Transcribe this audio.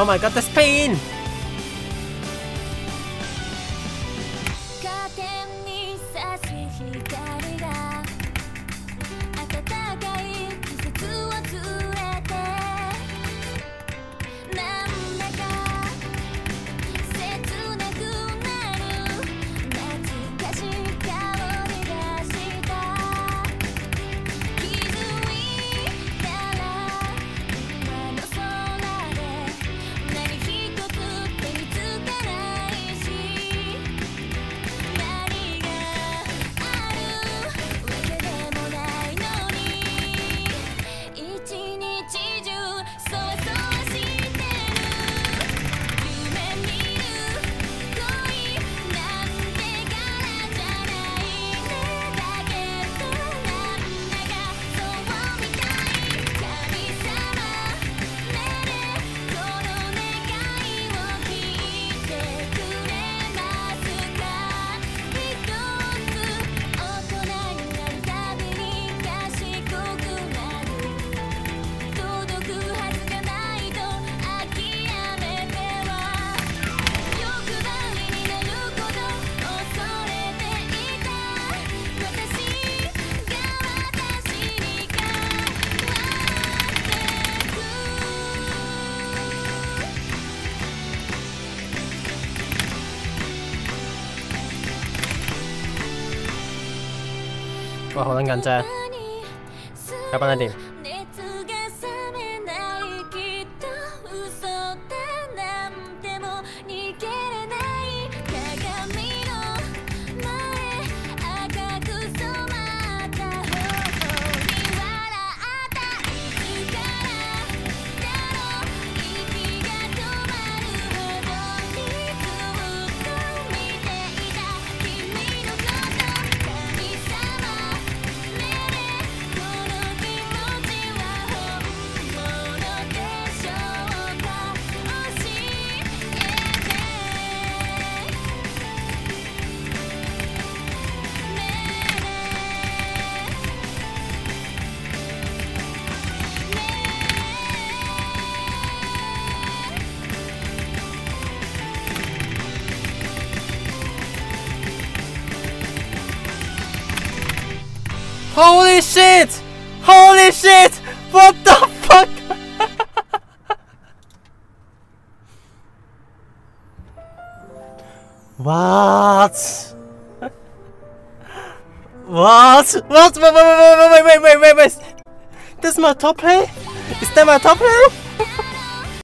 Oh my god, the pain! Holdernya? Holy shit! Holy shit! What the fuck? what? What? What? Wait, wait, wait, wait, wait, wait, wait, wait! This is my top play? Is that my top play?